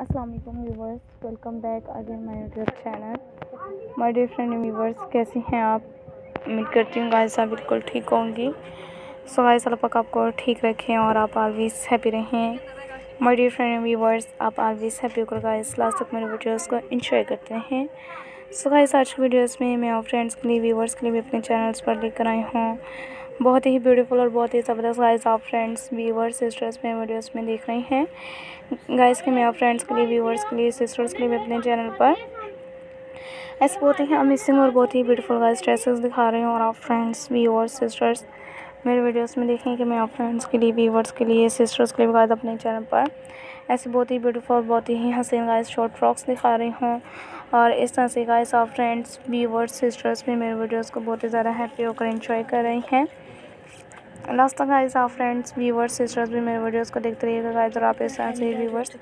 अस्सलाम वालेकुम viewers welcome back again my YouTube channel my dear friend viewers, कैसे हैं आप? उम्मीद करती हूँ गाइस आप बिल्कुल ठीक होंगी। सो गाइस अल्लाह पाक आपको ठीक रखें और आप ऑलवेज हैप्पी रहें। माय डियर फ्रेंड व्यूवर्स, आप ऑलवेज हैप्पी होकर गाइस लास्ट तक मेरे वीडियोज़ को इन्जॉय करते हैं सो गाइस आज की वीडियोस में मैं और फ्रेंड्स के लिए व्यूवर्स के लिए भी अपने चैनल्स पर लेकर आई हूँ। बहुत ही ब्यूटीफुल और बहुत ही ज़बरदस्त गाइस आप फ्रेंड्स व्यूवर्स सिस्टर्स में वीडियोस में देख रही हैं। गाइस के, मैं आप फ्रेंड्स के लिए व्यूवर्स के लिए सिस्टर्स के लिए भी अपने चैनल पर। ऐसे बहुत ही अमेजिंग और बहुत ही ब्यूटीफुल गाइस ड्रेसेस दिखा रही हूँ और आप फ्रेंड्स व्यूवर्स सिस्टर्स मेरे वीडियोस में देखें कि मैं आप फ्रेंड्स के लिए व्यूवर्स के लिए सिस्टर्स के लिए गाइस अपने चैनल पर। ऐसे बहुत ही ब्यूटीफुल बहुत ही हसीन गाइस शॉर्ट फ्रॉक्स दिखा रही हूँ। और इस तरह से गाइस आप फ्रेंड्स व्यूवर्स सिस्टर्स भी मेरे वीडियोस को बहुत ही ज़्यादा हैप्पी होकर एंजॉय कर रही हैं। लास्ट तक गाइस आप फ्रेंड्स व्यूवर्स सिस्टर्स भी मेरे वीडियोस को देखते रहिएगा गाइस और आप इस तरह से व्यूवर्स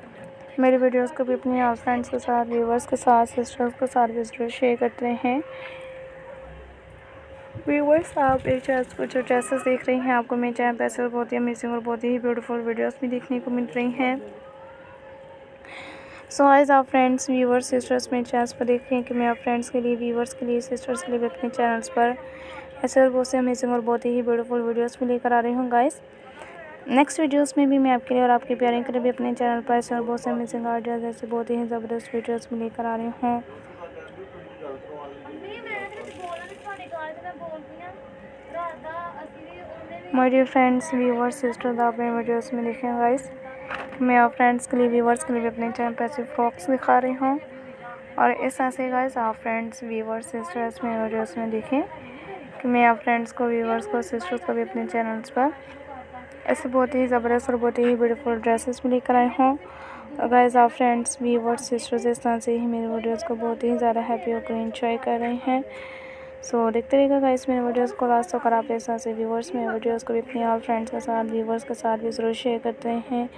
मेरे वीडियोस को भी अपने आप फ्रेंड्स के साथ व्यूवर्स के साथ सिस्टर्स के साथ भी शेयर करते हैं। व्यूवर्स आप एक चैनल जो ड्रेसेस देख रही हैं, आपको मेरे चैनल पर बहुत ही अमेजिंग और बहुत ही ब्यूटीफुल वीडियोस भी देखने को मिल रही हैं। सो आइज़ आप फ्रेंड्स व्यूवर्स सिस्टर्स मेरे चैनल्स पर देख रहे हैं कि मैं आप फ्रेंड्स के लिए व्यूवर्स के लिए सिस्टर्स के लिए भी अपने चैनल्स पर ऐसे और बहुत से अमेजिंग और बहुत ही ब्यूटीफुल वीडियोस भी लेकर आ रही हूँ गाइस नेक्स्ट वीडियोस में भी मैं आपके लिए और आपके प्यारे के लिए भी अपने चैनल पर ऐसे और बहुत से अमेजिंग आइडियाज़ ऐसे बहुत ही ज़बरदस्त वीडियोज़ भी लेकर आ रही हूँ. डियर फ्रेंड्स व्यूवर्स सिस्टर्स आप मेरे वीडियोस में देखें गाइस मैं और फ्रेंड्स के लिए व्यूवर्स के लिए भी अपने चैनल पर ऐसे फ्रॉक्स दिखा रही हूँ। और इस तरह से गाइस आप फ्रेंड्स व्यूवर्स सिस्टर्स मेरे वीडियोस में देखें कि मैं आप फ्रेंड्स को व्यूवर्स को सिस्टर्स को भी अपने चैनल्स पर ऐसे बहुत ही ज़बरदस्त और बहुत ही ब्यूटीफुल ड्रेसेस भी लेकर आए हूँ। और गाइस आप फ्रेंड्स व्यूवर्स सिस्टर्स इस तरह से ही मेरे वीडियोस को बहुत ही ज़्यादा हैप्पी होकर इंजॉय कर रहे हैं। सो so, देखते रहिएगा गाइस मेरे वीडियोस को लास्ट तक आप इस तरह से व्यूवर्स मेरे वीडियोस को भी अपने ऑल फ्रेंड्स के साथ व्यूवर्स के साथ भी ज़रूर शेयर करते हैं।